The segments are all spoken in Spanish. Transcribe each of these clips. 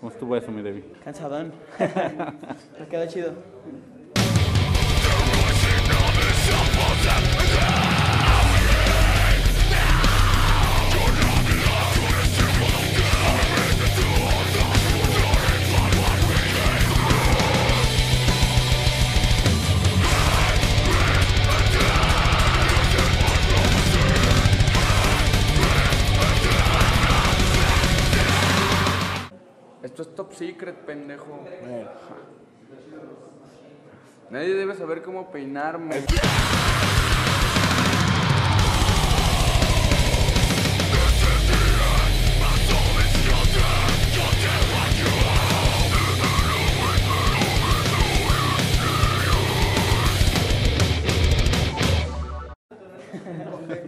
¿Cómo estuvo eso, mi David? Cansadón. Me quedó chido. Esto es top secret, pendejo. Nadie debe saber cómo peinarme.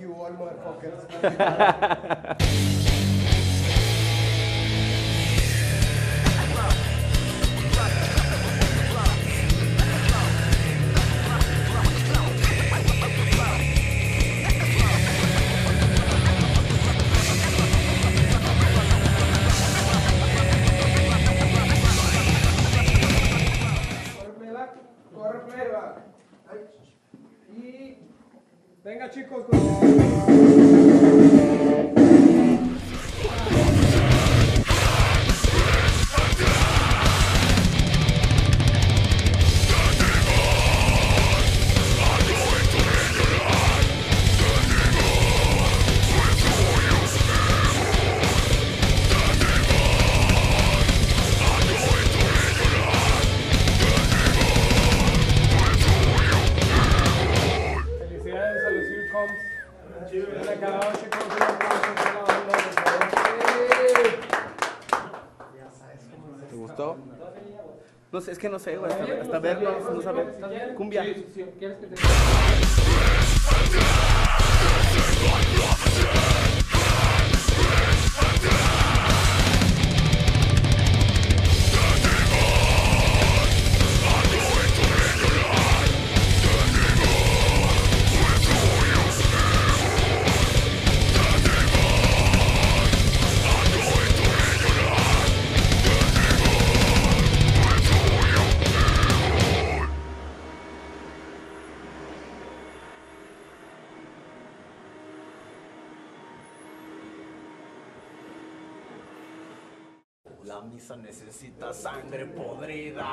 You Y venga chicos. Gustó? No sé, es que no sé, güey. Hasta, hasta verlo, no saber. Cumbia. La misa necesita sangre podrida.